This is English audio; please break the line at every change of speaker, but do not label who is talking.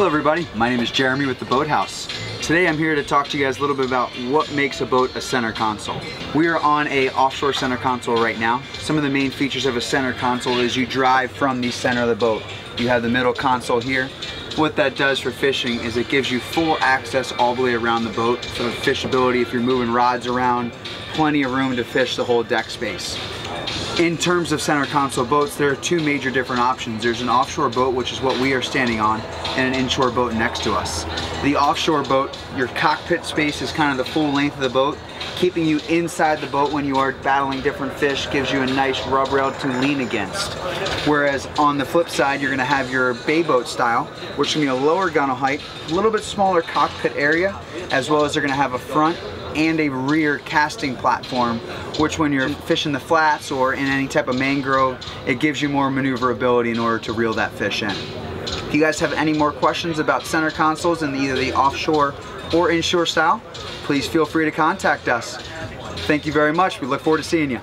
Hello everybody, my name is Jeremy with The Boathouse. Today I'm here to talk to you guys a little bit about what makes a boat a center console. We are on a offshore center console right now. Some of the main features of a center console is you drive from the center of the boat. You have the middle console here. What that does for fishing is it gives you full access all the way around the boat for fishability if you're moving rods around, plenty of room to fish the whole deck space. In terms of center console boats, there are two major different options. There's an offshore boat, which is what we are standing on, and an inshore boat next to us. The offshore boat, your cockpit space is kind of the full length of the boat. Keeping you inside the boat when you are battling different fish gives you a nice rub rail to lean against. Whereas on the flip side, you're gonna have your bay boat style, which gonna be a lower gunnel height, a little bit smaller cockpit area, as well as they're gonna have a front and a rear casting platform, which when you're fishing the flats or in any type of mangrove, it gives you more maneuverability in order to reel that fish in. If you guys have any more questions about center consoles in either the offshore or inshore style, please feel free to contact us. Thank you very much. We look forward to seeing you.